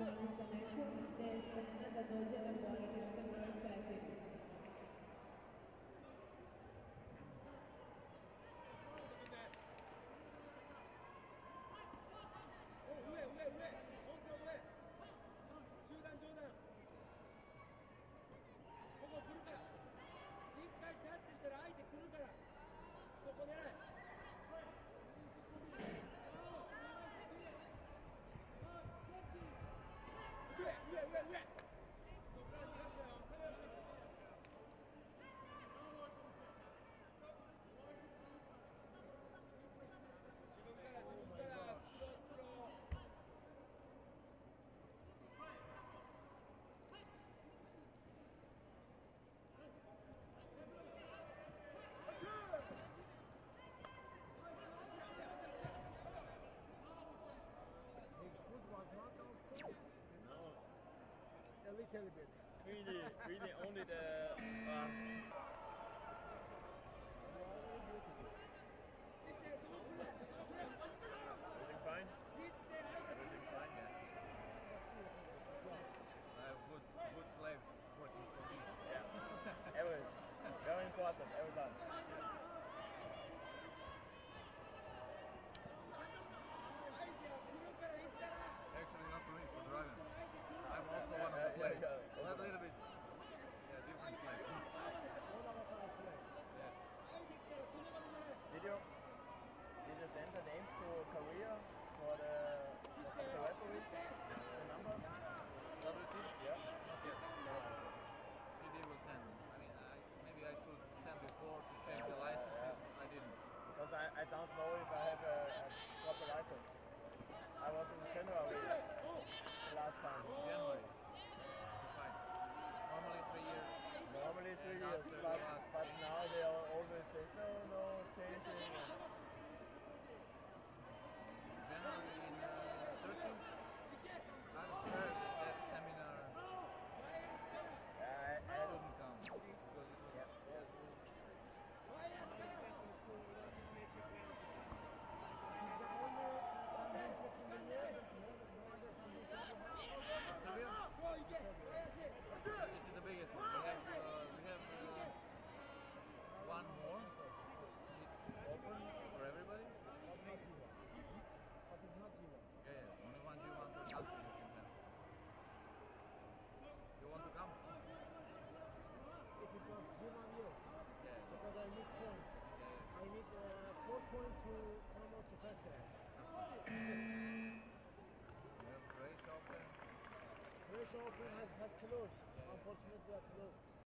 sam na SMS-u gde sam da dođe na borilište Really, really only point to Open. Race Open has, has closed. Unfortunately, has closed.